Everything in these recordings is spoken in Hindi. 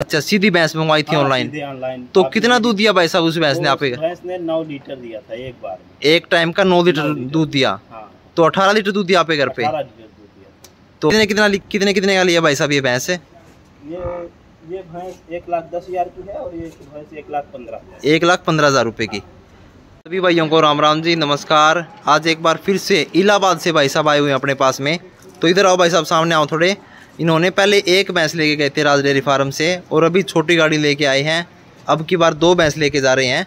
अच्छा सीधी भैंस मंगवाई थी हाँ, ऑनलाइन ऑनलाइन तो कितना दूध दिया भाई साहब उस भैंस ने आप भैंस ने नौ लीटर दिया था एक बार एक टाइम का नौ लीटर दूध दिया। हाँ। तो अठारह लीटर दूध दिया आपके घर पे? तो कितने कितना कितने कितने का लिया भाई साहब ये भैंस है ये भैंस एक लाख दस हज़ार की है और ये भैंस एक लाख पंद्रह हज़ार। एक लाख पंद्रह हज़ार रुपये की। सभी भाइयों को राम राम जी नमस्कार। आज एक बार फिर से इलाहाबाद से भाई साहब आए हुए हैं अपने पास में। तो इधर आओ भाई साहब सामने आओ थोड़े। इन्होंने पहले एक भैंस लेके गए थे राज डेयरी फार्म से और अभी छोटी गाड़ी लेके आए हैं। अब की बार दो भैंस लेके जा रहे हैं।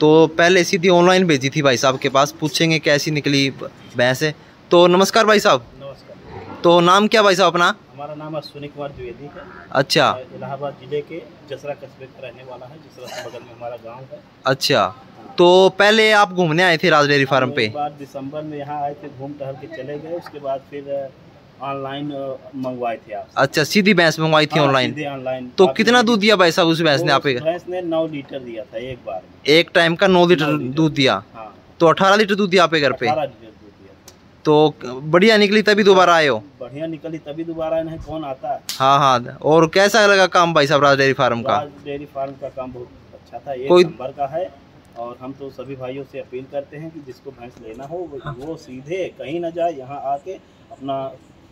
तो पहले सीधी ऑनलाइन भेजी थी भाई साहब के पास पूछेंगे कैसी निकली भैंस है। तो नमस्कार भाई साहब। नमस्कार। तो नाम क्या भाई साहब अपना? हमारा नाम अश्विनी कुमार द्विवेदी है। अच्छा। इलाहाबाद ज़िले के जसरा कस्बे का रहने वाला है जसरा से बगल में हमारा गाँव है। अच्छा। तो पहले आप घूमने आए थे राज डेयरी फार्म पे? दिसंबर में यहाँ आए थे घूम टहल के चले गए। उसके बाद फिर ऑनलाइन मंगवाए थे आप। अच्छा सीधी भैंस मंगवाई थी हाँ, ऑनलाइन ऑनलाइन तो कितना दूध दिया भाई साहब उस भैंस ने तो उस भैंस ने नौ लीटर दिया था एक बार एक टाइम का नौ लीटर दूध दिया? हाँ। तो अठारह लीटर दूध दिया आपके घर पे? तो बढ़िया निकली तभी दोबारा आए हो? बढ़िया निकली तभी दोबारा नहीं कौन आता है? हाँ हाँ और कैसा लगा काम भाई साहब राज डेयरी फार्म का? डेयरी फार्म का काम बहुत अच्छा था एक कोई- नंबर का है। और हम तो सभी भाइयों से अपील करते हैं कि जिसको भैंस लेना हो वो- वो सीधे कहीं ना जाए यहाँ आके अपना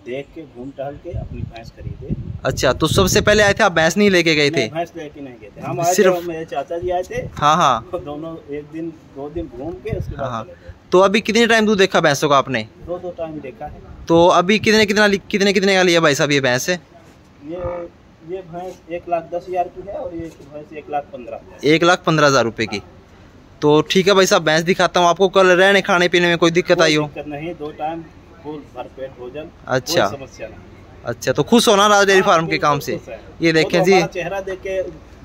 देख के घूम टहल के अपनी भैंस खरीदे। अच्छा तो सबसे पहले आए थे आप भैंस नहीं लेके गए थे? भैंस लेके नहीं गए थे। हम आए सिर्फ- मेरे चाचा जी आए थे। हाँ हाँ। तो दोनों एक दिन दो दिन घूम के उसके हाँ। बाद चले गए। तो अभी कितने टाइम दूध देखा भैंसों का आपने? दो दो टाइम देखा है। तो अभी कितने कितना कितने कितने का लिया भाई साहब ये भैंस है? ये ये भैंस एक लाख दस हज़ार की है और ये भैंस एक लाख पंद्रह एक लाख पंद्रह हज़ार रुपये की। तो ठीक है भाई साहब भैंस दिखाता हूँ आपको। कल रहने खाने पीने में कोई दिक्कत आई हो? नहीं दो टाइम फुल भरपेट भोजन अच्छा। समस्या नहीं। अच्छा तो खुश होना राज डेयरी फार्म के काम से? ये देखें तो जी। चेहरा देख के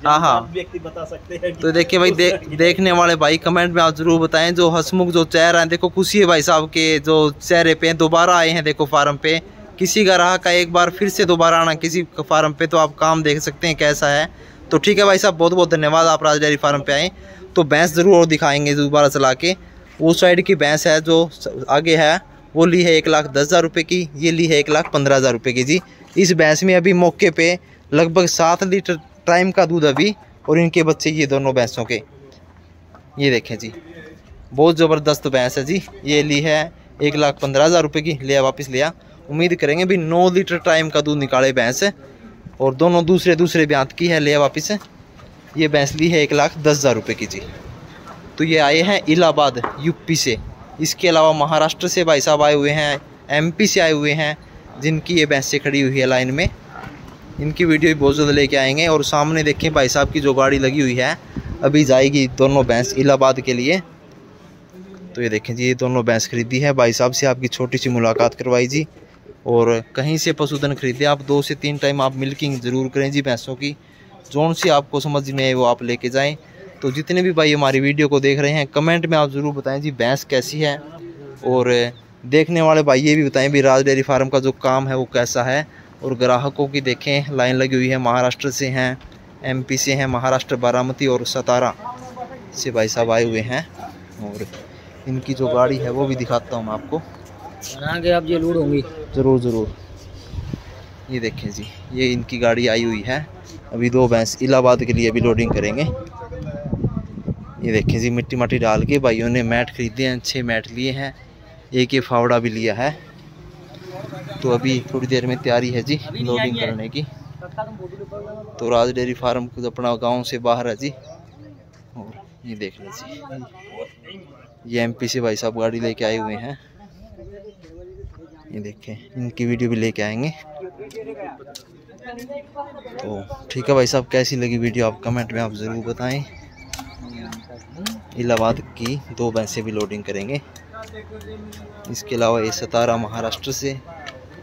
हाँ, हाँ। व्यक्ति बता सकते हैं तो देखिए भाई दे, देखने वाले भाई कमेंट में आप ज़रूर बताएँ जो हसमुख जो चेहरा है देखो खुशी है भाई साहब के जो चेहरे पे दोबारा आए हैं देखो फार्म पे। किसी ग्राहक का एक बार फिर से दोबारा आना किसी फार्म पे तो आप काम देख सकते हैं कैसा है। तो ठीक है भाई साहब बहुत बहुत धन्यवाद आप राज डेयरी फार्म पे आए। तो भैंस ज़रूर और दिखाएँगे दोबारा चला के उस साइड की भैंस है जो आगे है। वो ली है एक लाख दस हज़ार रुपये की, ये ली है एक लाख पंद्रह हज़ार रुपये की जी। इस भैंस में अभी मौके पे लगभग सात लीटर टाइम का दूध अभी और इनके बच्चे ये दोनों भैंसों के। ये देखें जी, बहुत ज़बरदस्त भैंस है जी। ये ली है एक लाख पंद्रह हज़ार रुपये की, लिया, वापस लिया। उम्मीद करेंगे भी नौ लीटर टाइम का दूध निकाले भैंस। और दोनों दूसरे दूसरे ब्यांत की है, लिया, वापस। ये भैंस ली है एक लाख दस हज़ार रुपये की जी। तो ये आए हैं इलाहाबाद, यूपी से। इसके अलावा महाराष्ट्र से भाई साहब आए हुए हैं एमपी से आए हुए हैं, जिनकी ये भैंसें खड़ी हुई है लाइन में। इनकी वीडियो भी बहुत ज़्यादा लेके आएँगे और सामने देखें भाई साहब की जो गाड़ी लगी हुई है, अभी जाएगी दोनों भैंस इलाहाबाद के लिए। तो ये देखें जी, ये दोनों भैंस खरीदी है। भाई साहब से आपकी छोटी सी मुलाकात करवाई जी। और कहीं से पशुधन खरीदे, आप दो से तीन टाइम आप मिल्किंग ज़रूर करें जी भैंसों की। जोन से आपको समझ में आए वो आप लेके जाएँ। तो जितने भी भाई हमारी वीडियो को देख रहे हैं कमेंट में आप ज़रूर बताएँ जी भैंस कैसी है? और देखने वाले भाई ये भी बताएँ भी राज डेयरी फार्म का जो काम है वो कैसा है? और ग्राहकों की देखें लाइन लगी हुई है महाराष्ट्र से हैं एमपी से हैं महाराष्ट्र बारामती और सतारा से भाई साहब आए हुए हैं। और इनकी जो गाड़ी है वो भी दिखाता हूँ मैं आपको। आगे आप? ये लूट होंगी। ज़रूर ज़रूर। ये देखें जी ये इनकी गाड़ी आई हुई है। अभी दो भैंस इलाहाबाद के लिए अभी लोडिंग करेंगे। ये देखें जी मिट्टी माटी डाल के भाइयों ने मैट खरीदे हैं छः मैट लिए हैं। एक ये फावड़ा भी लिया है। तो अभी थोड़ी देर में तैयारी है जी लोडिंग करने की। तो राज डेयरी फार्म खुद अपना गाँव से बाहर है जी। और ये देख लें जी। ये एमपी से भाई साहब गाड़ी लेके आए हुए हैं। ये देखें इनकी वीडियो भी लेके आएँगे। तो ठीक है भाई साहब कैसी लगी वीडियो आप कमेंट में आप ज़रूर बताएँ। इलाहाबाद की दो भैंसें भी लोडिंग करेंगे। इसके अलावा ये सतारा महाराष्ट्र से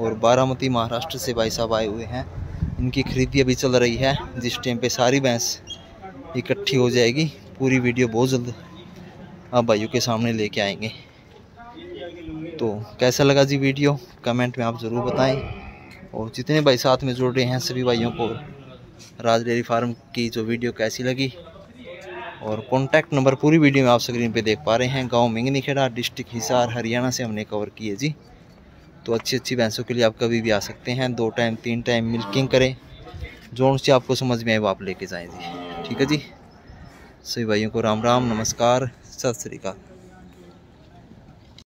और बारामती महाराष्ट्र से भाई साहब आए हुए हैं। इनकी खरीदी अभी चल रही है। जिस टाइम पे सारी भैंस इकट्ठी हो जाएगी, पूरी वीडियो बहुत जल्द आप भाइयों के सामने लेके आएँगे। तो कैसा लगा जी वीडियो कमेंट में आप ज़रूर बताएँ। और जितने भाई साथ में जुड़ रहे हैं सभी भाइयों को राज डेयरी फार्म की जो वीडियो कैसी लगी और कॉन्टैक्ट नंबर पूरी वीडियो में आप स्क्रीन पे देख पा रहे हैं। गाँव मिंगनी खेड़ा डिस्ट्रिक्ट हिसार, हरियाणा से हमने कवर किए जी। तो अच्छी अच्छी भैंसों के लिए आप कभी भी आ सकते हैं। दो टाइम तीन टाइम मिल्किंग करें। जो उनसे आपको समझ में आए वो आप लेके जाएँ जी। ठीक है जी? सभी भाइयों को राम राम नमस्कार, सत श्रीकाल